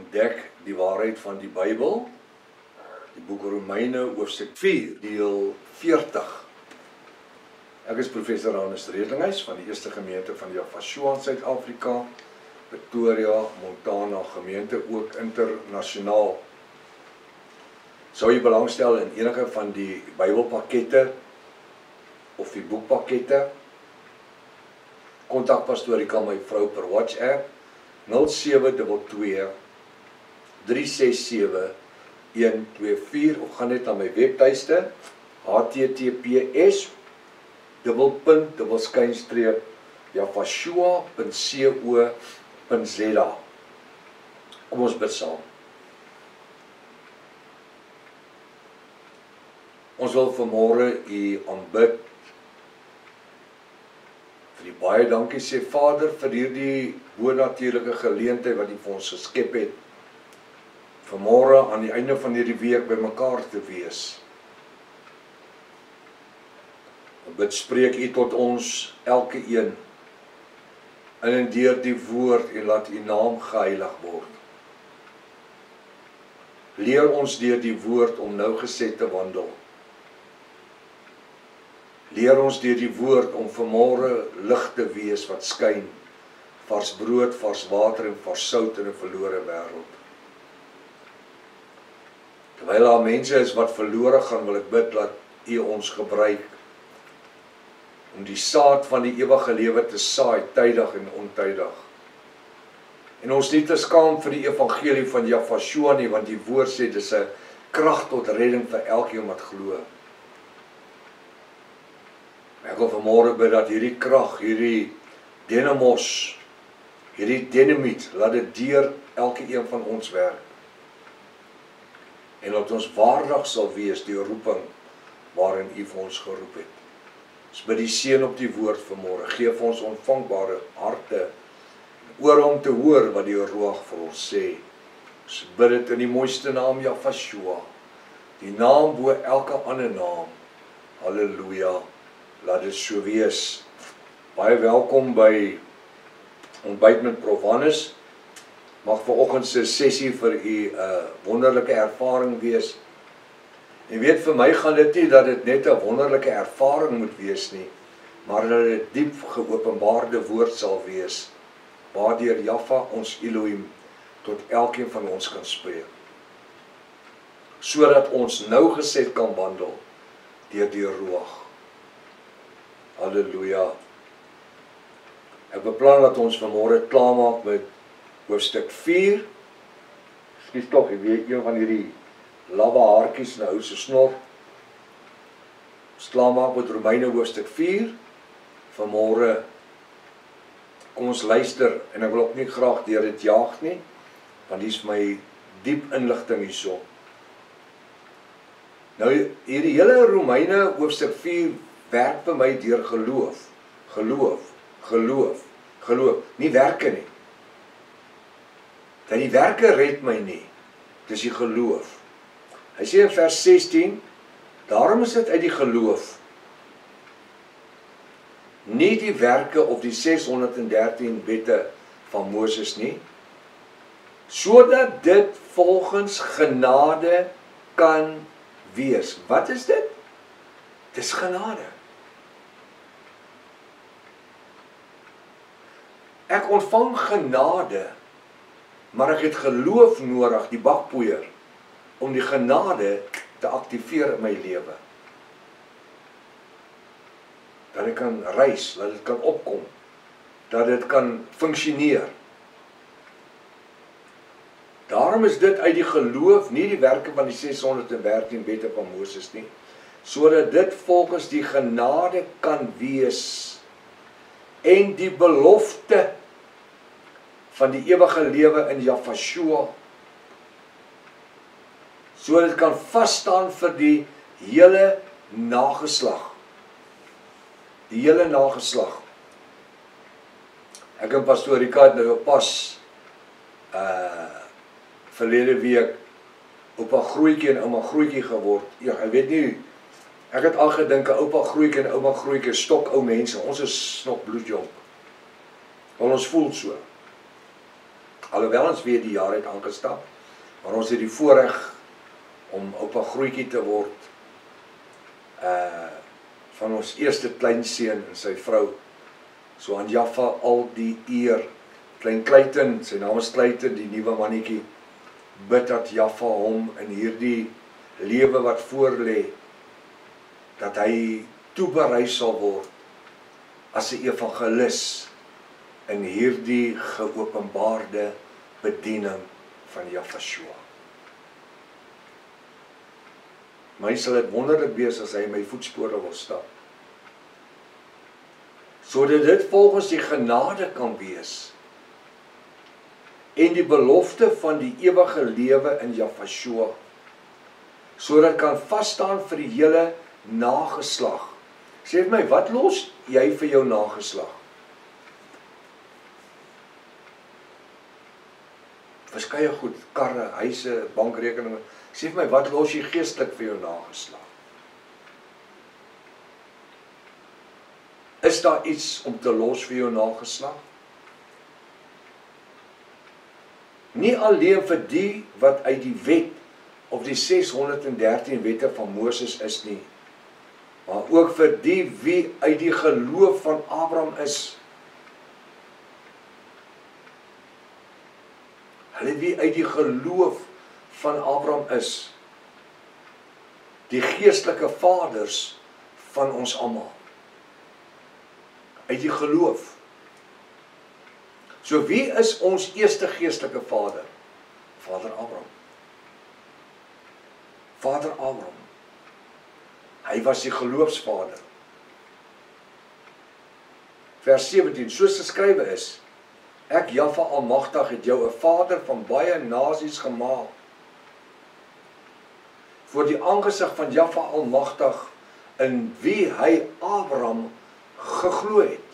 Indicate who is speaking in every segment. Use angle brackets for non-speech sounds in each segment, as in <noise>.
Speaker 1: ontdek die waarheid van die Bybel. Die boek Romeine hoofstuk 4 deel 40. Ek is professor Hannes Redlinghuis van die Eerste Gemeente van Javashua in Suid-Afrika, Pretoria, Montana gemeente ook internasionaal. Sou jy belangstel in enige van die Bybelpakkette of die boekpakkette? Kontak pastoor Rika my vrou per WhatsApp 0722 367 124 of gaan net na my webtuiste https dubbelpunt dubbelskynstreep javashua.co.za Kom ons bid saam. Ons wil vanmôre u aanbid. Vir die baie dankie sê Vader vir hierdie bonatuurlike geleentheid wat U vir ons geskep het. Vanmôre aan die einde van hierdie week bymekaar te wees. Ons bid spreek U tot ons elke een in en deur die woord en laat U naam geheilig word. Leer ons deur die woord om nou gesed te wandel. Leer ons deur die woord om vanmôre lig te wees wat skyn. Vars brood, vars water en vars sout in 'n verlore wêreld. Terwyl daar mense is wat verlore gaan, wil ek bid dat U ons gebruik om die saad van die ewige lewe te saai tydig en ontydig. En ons nie te skaam vir die evangelie van Javashua nie, want die woord sê dis 'n krag tot redding vir elkeen wat glo. Ek wil vanmôre bid dat hierdie krag, hierdie dinamos, hierdie dinamiet, laat dit deur elke een van ons werk. En laat ons waardig sal wees die roeping waarin U vir ons geroep het. Ons bid die seën op die woord vanmôre. Geef ons ontvangbare harte oor om te hoor wat die Ruach vir ons sê. Ons bid dit in die mooiste naam Javashua, die naam bo elke ander naam. Halleluja. Laat dit so wees. Baie welkom by ontbyt met Prof Hannes. Mag vanoggend se sessie vir u 'n uh, wonderlike ervaring wees. En weet vir my gaan dit nie dat dit net 'n wonderlike ervaring moet wees nie, maar dat dit diep geopenbaarde woord sal wees waardeur Jaffa ons Elohim tot elkeen van ons kan spreek. Sodat ons nou gesed kan wandel deur die Ruach. Halleluja. Ek beplan dat ons vanmôre klaarmaak met hoofstuk 4. Skiet tog, ek weet een van hierdie lawwe haartjies nou se snor. Ons klaarmaak met Romeine hoofstuk 4. Vanmôre kom ons luister en ek wil ook nie graag deur dit jaag nie, want dis my diep inligting hierso. Nou hierdie hele Romeine hoofstuk 4 werk vir my deur geloof. Geloof, geloof, geloof, nie werke nie. Dat die werke red my nie. Dis die geloof. Hy sê in vers 16, daarom is dit uit die geloof. Nie die werke of die 613 wette van Moses nie, sodat dit volgens genade kan wees. Wat is dit? Dis genade. Ek ontvang genade, maar ek het geloof nodig, die bakpoeier, om die genade te aktiveer in my lewe. Dat ek kan reis, dat dit kan opkom, dat dit kan funksioneer. Daarom is dit uit die geloof, nie die werke van die 613 wette van Moses nie, sodat dit volgens die genade kan wees en die belofte van die ewige lewe in Javashua sodat kan vas staan vir die hele nageslag. Die hele nageslag. Ek en pastoor Ricard nou pas uh verlede week op 'n grootjie en ouma grootjie geword. Ja ek weet nie. Ek het al gedink 'n oupa grootjie en ouma grootjie stok ou mense. Ons is nog bloedjonk want ons voel so Alhoewel ons weer die jaar het aangestap, maar ons het die voorreg om oupa grootjie te word. Uh van ons eerste kleinseun en sy vrou. So aan Jaffa al die eer. Klein Kleiten, sy naam is Kleiten, die nuwe mannetjie. Bid dat Jaffa hom in hierdie lewe wat voorlê dat hy toeberei sal word as 'n evangelis in hierdie geopenbaarde bediening van Jafashua. My sal dit wonderlik wees as hy my voetspore wil stap. Sodat dit volgens die genade kan wees en die belofte van die ewige lewe in Jafashua sodat kan vas staan vir die hele nageslag. Sê vir my, wat los jy vir jou nageslag? Verskeie goed, karre, huise, bankrekeninge. Sê vir my, wat los jy geestelik vir jou nageslag? Is daar iets om te los vir jou nageslag? Nie alleen vir die wat uit die wet of die 613 wette van Moses is nie, maar ook vir die wie uit die geloof van Abraham is. Hulle wie uit die geloof van Abraham is. Die geestelike vaders van ons almal. Uit die geloof. So wie is ons eerste geestelike vader? Vader Abraham. Vader Abraham. Hy was die geloofsvader. Vers 17 soos geskrywe is: Ek Jahwe Almagtig het jou 'n vader van baie nasies gemaak. Voor die aangesig van Jahwe Almagtig in wie hy Abraham geglo het.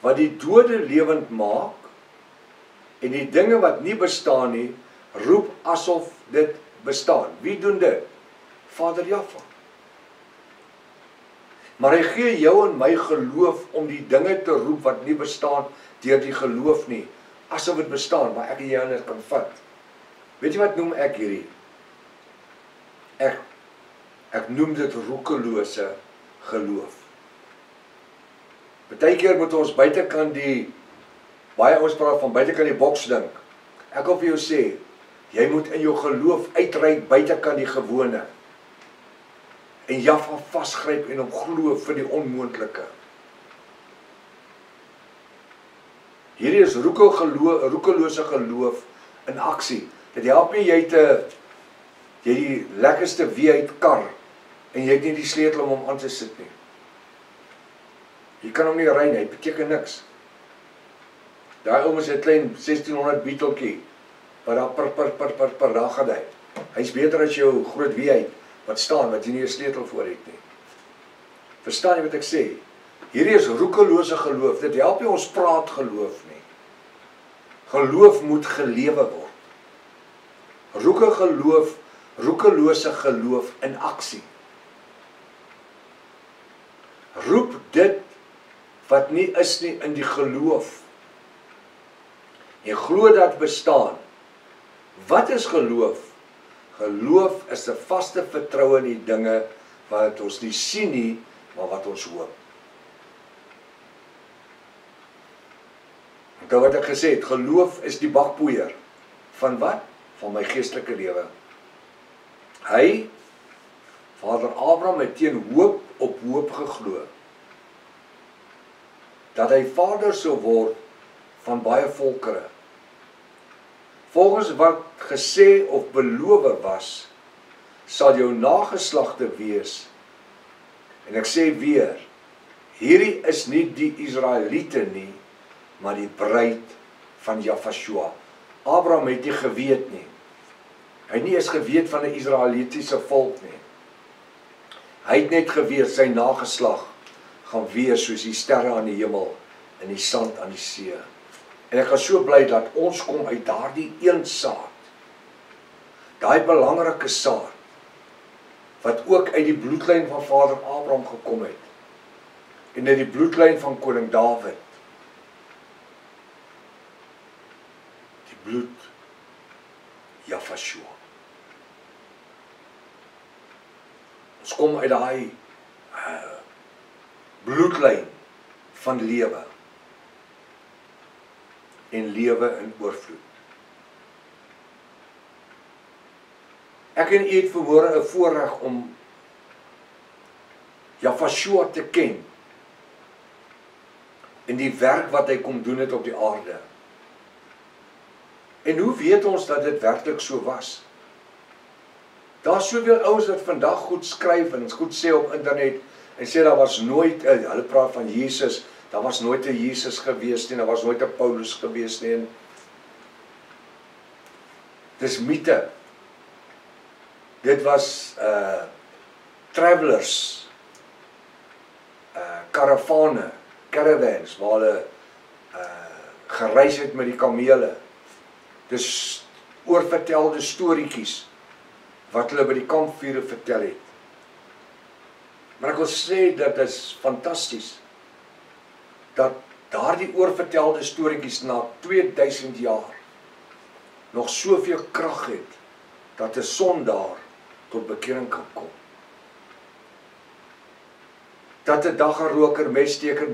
Speaker 1: Wat die dode lewend maak en die dinge wat nie bestaan nie roep asof dit bestaan. Wie doen dit? Vader Jaffa. Maar hy gee jou en my geloof om die dinge te roep wat nie bestaan deur die geloof nie, asof dit bestaan, maar ek en jy anders kan vat. Weet jy wat noem ek hierdie? Ek ek noem dit roekelose geloof. Partykeer moet ons buitekant die baie ons praat van buitekant die boks dink. Ek wil vir jou sê, jy moet in jou geloof uitreik buitekant die gewone en Jaffa vasgryp en hom glo vir die onmoontlike. Hierdie is roekel geloof, roekelose geloof in aksie. Dit help nie jy te jy die lekkerste V8 kar en jy het nie die sleutel om hom aan te sit nie. Jy kan hom nie ry nie, dit beteken niks. Daai ou mens het klein 1600 Beetletjie wat daar per per per per per dag hy. Hy's beter as jou groot V8 wat staan wat jy nie 'n sleutel voor het nie. Verstaan jy wat ek sê? Hierdie is roekelose geloof. Dit help nie ons praat geloof nie. Geloof moet gelewe word. Roeke geloof, roekelose geloof in aksie. Roep dit wat nie is nie in die geloof. Jy glo dat bestaan. Wat is geloof? Geloof is 'n vaste vertroue in die dinge wat ons nie sien nie, maar wat ons hoop. En dan wat ek gesê het, geloof is die bakpoeier van wat? Van my geestelike lewe. Hy Vader Abraham het teen hoop op hoop geglo dat hy vader sou word van baie volkere volgens wat gesê of beloof was sal jou nageslagte wees. En ek sê weer hierdie is nie die Israeliete nie maar die bruid van Jafashua. Abraham het nie geweet nie. Hy het nie eens geweet van 'n Israelitiese volk nie. Hy het net geweet sy nageslag gaan wees soos die sterre aan die hemel en die sand aan die see En ek is so bly dat ons kom uit daardie een saad. Daai belangrike saad wat ook uit die bloedlyn van Vader Abraham gekom het en uit die bloedlyn van koning Dawid. Die bloed Jafashua. Ons kom uit daai uh, bloedlyn van lewe en lewe in oorvloed. Ek en u het verhoor 'n voorreg om Jafashua te ken en die werk wat hy kom doen het op die aarde. En hoe weet ons dat dit werklik so was? Daar's soveel ouens wat vandag goed skryf en goed sê op internet en sê daar was nooit 'n hulle praat van Jesus, daar was nooit 'n Jesus gewees nie, daar was nooit 'n Paulus gewees nie. En dis mite. Dit was uh travelers uh karavane, caravans waar hulle uh gereis het met die kamele. Dis oorvertelde storieetjies wat hulle by die kampvure vertel het. Maar ek wil sê dat is fantasties dat daardie oorvertelde storieetjies na 2000 jaar nog soveel krag het dat 'n sondaar tot bekering kan kom. Dat 'n daggaroker, messteker,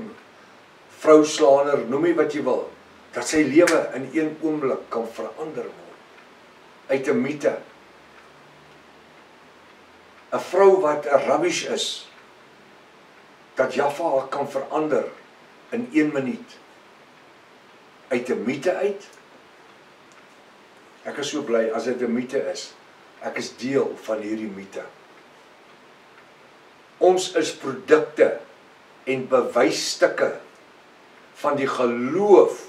Speaker 1: vrouslaaner, noem dit wat jy wil, dat sy lewe in een oomblik kan verander word uit 'n mite 'n vrou wat 'n rubbish is dat Jaffa haar kan verander in 1 minuut uit 'n mite uit. Ek is so bly as dit 'n mite is. Ek is deel van hierdie mite. Ons is produkte en bewysstukke van die geloof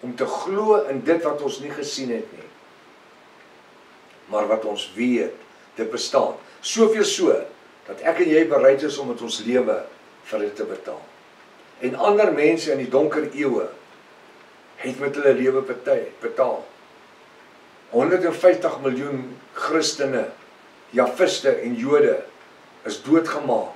Speaker 1: om te glo in dit wat ons nie gesien het nie. Maar wat ons weet, dit bestaan. Soveel so dat ek en jy bereid is om met ons lewe vir dit te betaal. En ander mense in die donker eeue het met hulle lewe betaal. 150 miljoen Christene, Jafiste en Jode is doodgemaak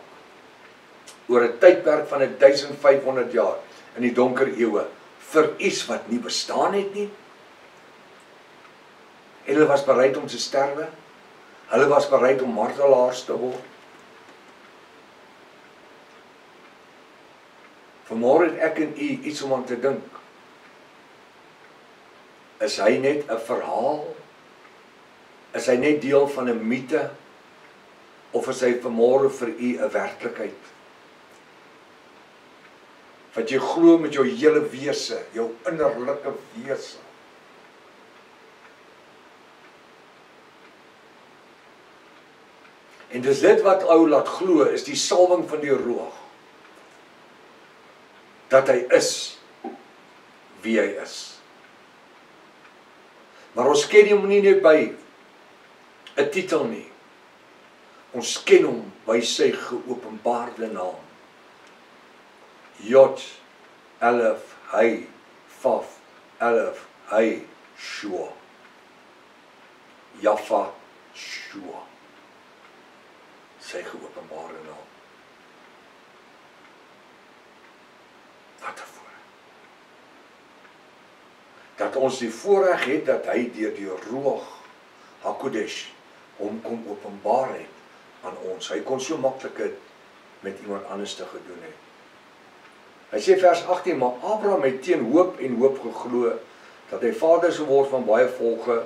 Speaker 1: oor 'n tydperk van 1500 jaar in die donker eeue vir iets wat nie bestaan het nie. En hulle was bereid om te sterwe. Hulle was bereid om martelaars te word. Vanmôre het ek en u iets om aan te dink. Is hy net 'n verhaal? Is hy net deel van 'n mite? Of is hy vanmôre vir u 'n werklikheid? Wat jy glo met jou hele wese, jou innerlike wese. En dis dit wat ou laat glo is die salwing van die roog. Dat hy is wie hy is. Maar ons ken hom nie net by 'n titel nie. Ons ken hom by sy geopenbaarde naam. Jot Elf hy Faf Elf hy Shua. Jaffa Shua sy geopenbare naam. Wat 'n voorreg. Dat ons die voorreg het dat hy deur die Roog Hakodesh hom kom openbaar het aan ons. Hy kon so maklik dit met iemand anders te gedoen het. Hy sê vers 18: "Maar Abraham het teen hoop en hoop geglo dat hy vader sou word van baie volke,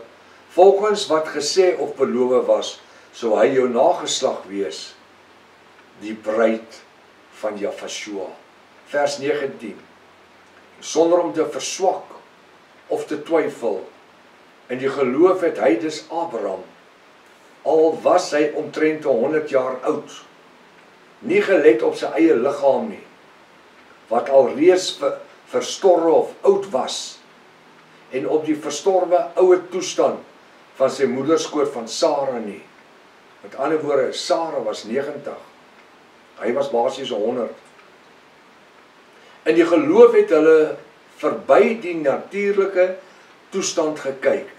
Speaker 1: volgens wat gesê of beloof was." sou hy jou nageslag wees die bruid van Jafashua vers 19 sonder om te verswak of te twyfel in die geloof het hy dus Abraham al was hy omtrent 100 jaar oud nie gelet op sy eie liggaam nie wat al reeds ver, verstorwe of oud was en op die verstorwe ouer toestand van sy moederskoot van Sara nie Met ander woorde, Sara was 90. Hy was basies 100. In die geloof het hulle verby die natuurlike toestand gekyk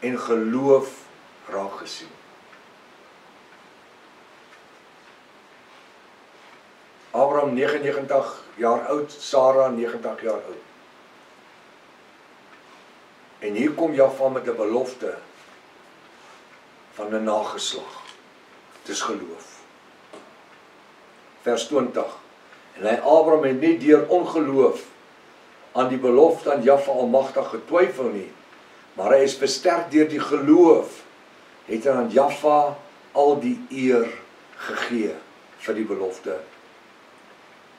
Speaker 1: en geloof raak gesien. Abraham 99 jaar oud, Sara 90 jaar oud. En hier kom Jaffa met 'n belofte van 'n nageslag. Dit is geloof. Vers 20. En hy Abraham het nie deur ongeloof aan die belofte aan Jaffa Almagtig getwyfel nie, maar hy is versterk deur die geloof het hy aan Jaffa al die eer gegee vir die belofte.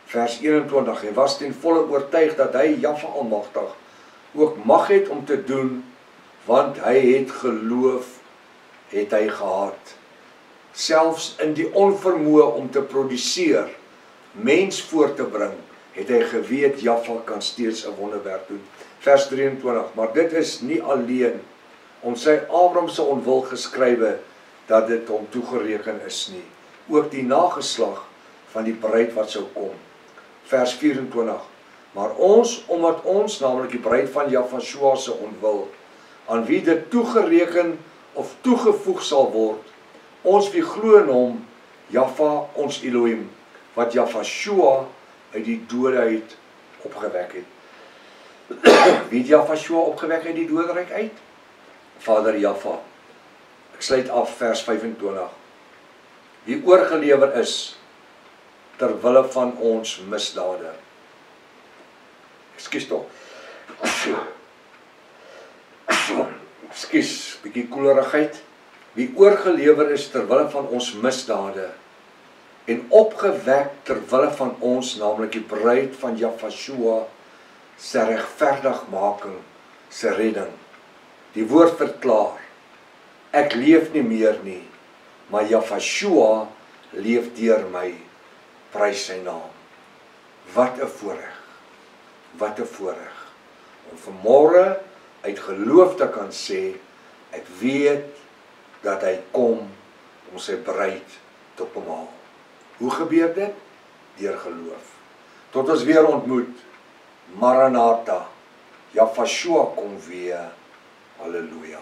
Speaker 1: Vers 21 en was ten volle oortuig dat hy Jaffa Almagtig ook mag het om te doen want hy het geloof het hy gehad selfs in die onvermoë om te produseer mens voor te bring het hy geweet Jaffa kan steeds 'n wonderwerk doen. Vers 23 maar dit is nie alleen om sy Abraham se onwil geskrywe dat dit hom toegereken is nie ook die nageslag van die bruid wat sou kom. Vers 24 Maar ons omdat ons naamlik die bruid van Jafashua se ontwil aan wie dit toegereken of toegevoeg sal word, ons wie glo in hom Jaffa ons Elohim wat Jafashua uit die dode uit opgewek het. <coughs> wie Jafashua opgewek uit die doderyk uit? Vader Jaffa. Ek sluit af vers 25. Wie oorgelewer is ter wille van ons misdade. Ekskuus tog. <coughs> Ekskuus, bietjie koelerigheid. Wie oorgelewer is ter wille van ons misdade en opgewek ter wille van ons, naamlik die bruid van Jafashua se regverdigmaking, se redding. Die woord verklaar: Ek leef nie meer nie, maar Jafashua leef deur my. Prys sy naam. Wat 'n voorreg wat 'n voorreg om vanmôre uit geloof te kan sê ek weet dat hy kom om sy bruid te kom haal. Hoe gebeur dit? Deur geloof. Tot ons weer ontmoet. Maranatha. Ja, Fashua kom weer. Halleluja.